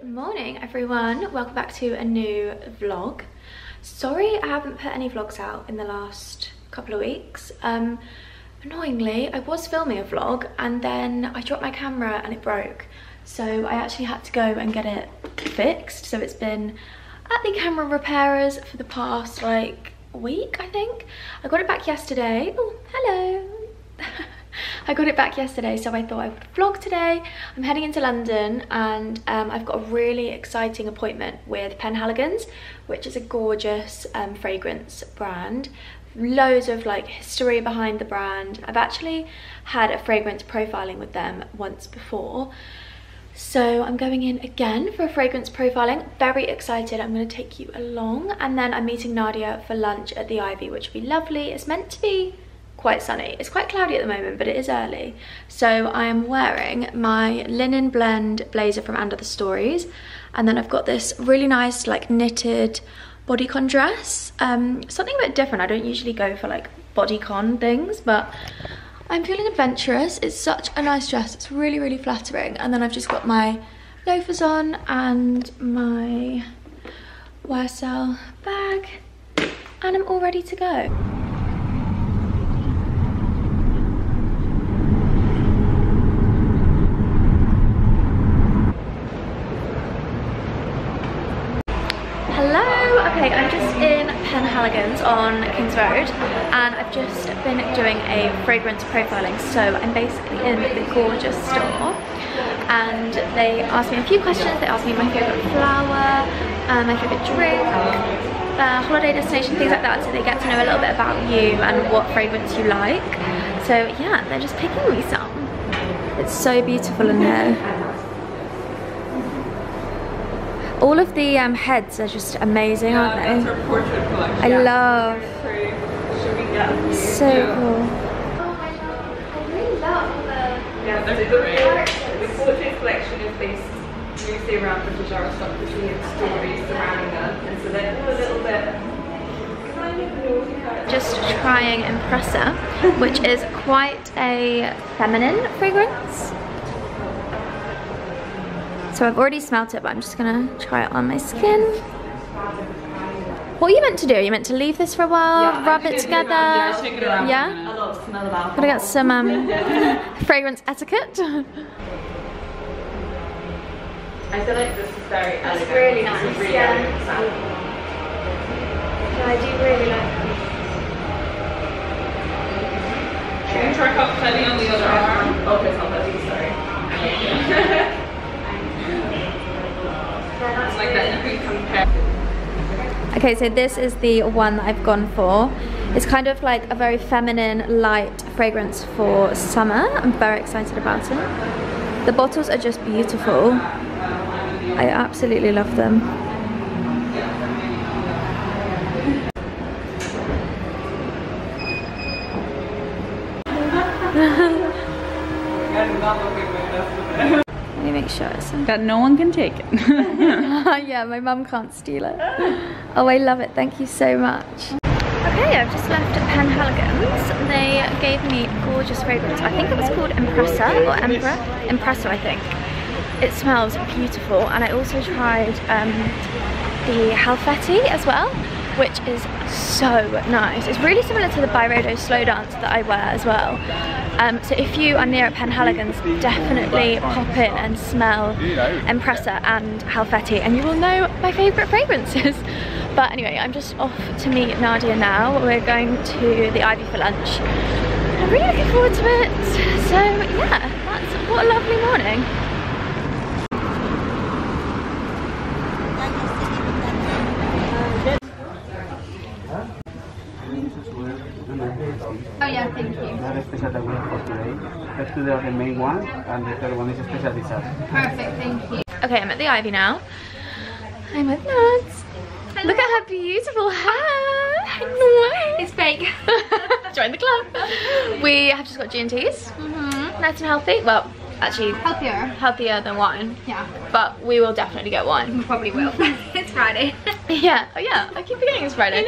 Good morning everyone, welcome back to a new vlog. Sorry I haven't put any vlogs out in the last couple of weeks. Um, annoyingly, I was filming a vlog and then I dropped my camera and it broke. So I actually had to go and get it fixed. So it's been at the camera repairers for the past like week, I think. I got it back yesterday. Oh, hello. I got it back yesterday, so I thought I would vlog today. I'm heading into London and um, I've got a really exciting appointment with Penhaligon's, which is a gorgeous um, fragrance brand. Loads of like history behind the brand. I've actually had a fragrance profiling with them once before. So I'm going in again for a fragrance profiling. Very excited. I'm going to take you along. And then I'm meeting Nadia for lunch at the Ivy, which will be lovely. It's meant to be quite sunny. It's quite cloudy at the moment, but it is early. So I am wearing my linen blend blazer from And Other Stories. And then I've got this really nice like knitted bodycon dress. Um, something a bit different. I don't usually go for like bodycon things, but I'm feeling adventurous. It's such a nice dress. It's really, really flattering. And then I've just got my loafers on and my YSL bag. And I'm all ready to go. Okay, I'm just in Penhaligon's on Kings Road and I've just been doing a fragrance profiling. So I'm basically in the gorgeous store and they asked me a few questions. They asked me my favourite flower, uh, my favourite drink, uh, holiday destination, things like that. So they get to know a little bit about you and what fragrance you like. So yeah, they're just picking me some. It's so beautiful in here. All of the um, heads are just amazing, yeah, aren't they? I yeah. love. So cool. Yeah, the, the, the portrait collection is based mostly around British aristocracy and stories surrounding them, and so they're all a little bit just trying Empressa, which is quite a feminine fragrance. So I've already smelt it, but I'm just gonna try it on my skin. What are you meant to do? Are you meant to leave this for a while, yeah, rub it together? yeah, shake it around. Yeah? A lot of smell of alcohol. Gotta get some um, fragrance etiquette. I feel like this is very elegant. It's really nice, it's really yeah. yeah. I do really like it. Should we try out Fetty on the other arm? Oh, it's not sorry. Okay, so this is the one that I've gone for. It's kind of like a very feminine, light fragrance for summer. I'm very excited about it. The bottles are just beautiful. I absolutely love them. Make sure that no one can take it. yeah, my mum can't steal it. Oh, I love it. Thank you so much. Okay, I've just left Penhaligon's. They gave me gorgeous fragrance. I think it was called Empressa or Emperor. Empressa, I think. It smells beautiful. And I also tried um, the Halfeti as well which is so nice. It's really similar to the Byredo Slow Dance that I wear as well. Um, so if you are near at Penhaligon's, definitely pop in and smell Empressa and Halfeti and you will know my favourite fragrances. but anyway, I'm just off to meet Nadia now. We're going to the Ivy for lunch. I'm really looking forward to it. So yeah, that's what a lovely morning. Oh yeah, thank you. Another special that we have for today. First two are the main one, and the third one is a special dessert. Perfect, thank you. Okay, I'm at the Ivy now. I'm with Nads. Hello. Look at her beautiful hair. It's fake. Join the club. We have just got G&Ts. Mm -hmm. Nice and healthy. Well, actually healthier. healthier than wine. Yeah. But we will definitely get wine. We probably will. It's friday. Yeah. Oh yeah. I keep forgetting it's friday.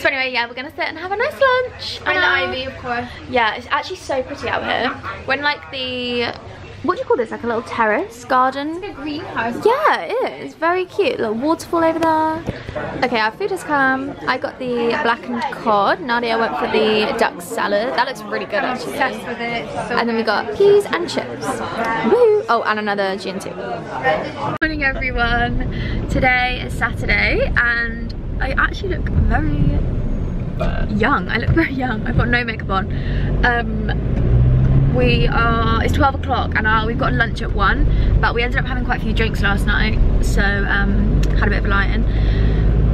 So anyway yeah we're gonna sit and have a nice lunch. And the um, ivy of course. Yeah it's actually so pretty out here. When like the what do you call this? Like a little terrace garden? a greenhouse. Yeah, it is. Very cute. Little waterfall over there. Okay, our food has come. I got the blackened cod. Nadia went for the duck salad. That looks really good actually. Obsessed with it. And then we got peas and chips. Woo! Oh, and another gin too. Morning everyone. Today is Saturday and I actually look very young. I look very young. I've got no makeup on. Um, we are, it's 12 o'clock and uh, we've got lunch at 1 but we ended up having quite a few drinks last night so um, had a bit of a lie-in.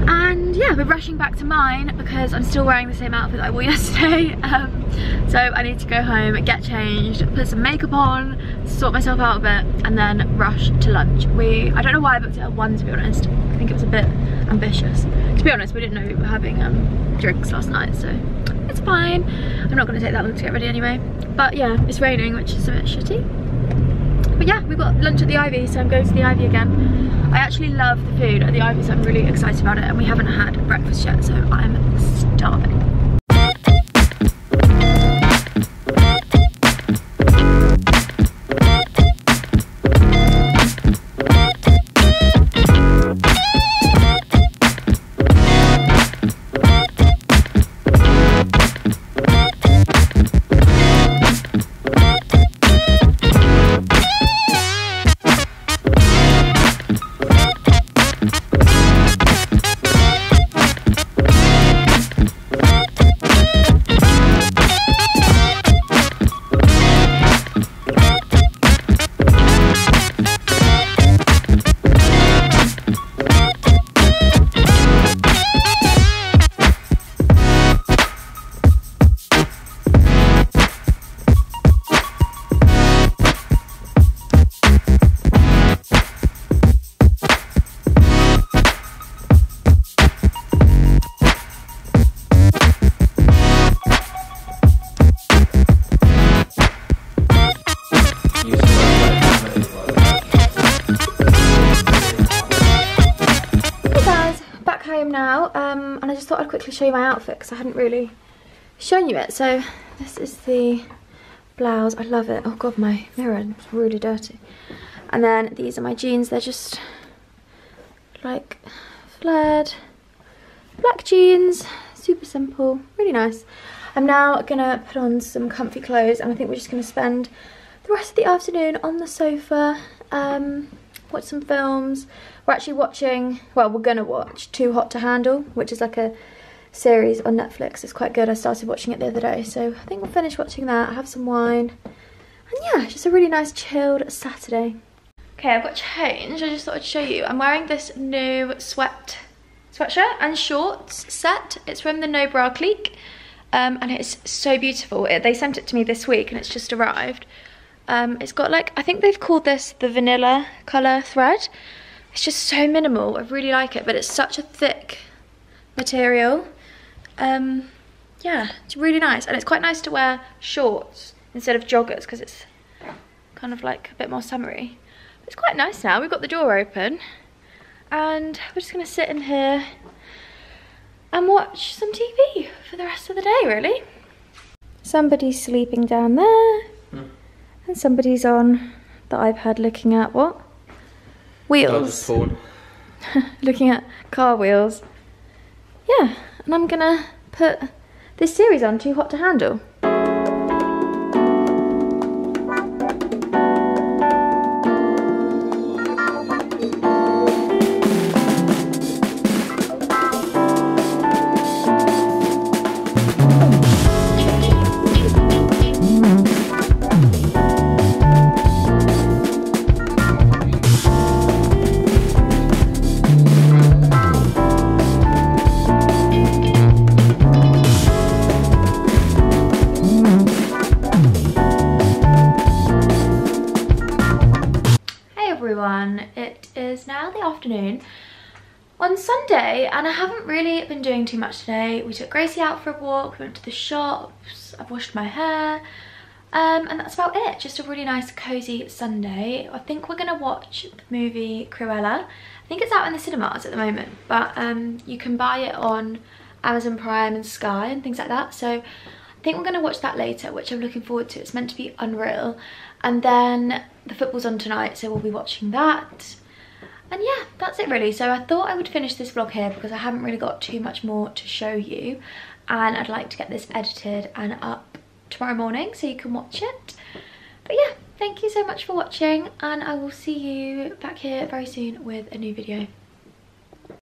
And yeah, we're rushing back to mine because I'm still wearing the same outfit I wore yesterday. Um, so I need to go home, get changed, put some makeup on, sort myself out a bit, and then rush to lunch. We, I don't know why I booked it at one to be honest. I think it was a bit ambitious. To be honest, we didn't know we were having um, drinks last night, so it's fine. I'm not gonna take that long to get ready anyway. But yeah, it's raining, which is a bit shitty. But yeah, we've got lunch at the Ivy, so I'm going to the Ivy again. I actually love the food at the Ivy, so I'm really excited about it. And we haven't had breakfast yet, so I'm starving. I'd quickly show you my outfit because I hadn't really shown you it. So this is the blouse. I love it. Oh god, my mirror is really dirty. And then these are my jeans. They're just like flared black jeans, super simple, really nice. I'm now gonna put on some comfy clothes, and I think we're just gonna spend the rest of the afternoon on the sofa. Um, watch some films. We're actually watching, well, we're gonna watch Too Hot to Handle, which is like a series on Netflix. It's quite good. I started watching it the other day, so I think we'll finish watching that, have some wine. And yeah, just a really nice chilled Saturday. Okay, I've got changed. I just thought I'd show you. I'm wearing this new sweat sweatshirt and shorts set. It's from the No Bra Clique. Um, and it's so beautiful. It, they sent it to me this week and it's just arrived. Um, it's got like, I think they've called this the vanilla colour thread. It's just so minimal, I really like it, but it's such a thick material. Um, yeah, it's really nice. And it's quite nice to wear shorts instead of joggers because it's kind of like a bit more summery. It's quite nice now, we've got the door open. And we're just gonna sit in here and watch some TV for the rest of the day, really. Somebody's sleeping down there. And somebody's on the iPad looking at what? Wheels. looking at car wheels. Yeah, and I'm gonna put this series on Too Hot to Handle. On Sunday and I haven't really been doing too much today. We took Gracie out for a walk, we went to the shops, I've washed my hair um, and that's about it. Just a really nice cozy Sunday. I think we're going to watch the movie Cruella. I think it's out in the cinemas at the moment but um, you can buy it on Amazon Prime and Sky and things like that so I think we're going to watch that later, which I'm looking forward to. It's meant to be unreal. And then the football's on tonight, so we'll be watching that. And yeah, that's it really. So I thought I would finish this vlog here because I haven't really got too much more to show you. And I'd like to get this edited and up tomorrow morning so you can watch it. But yeah, thank you so much for watching and I will see you back here very soon with a new video.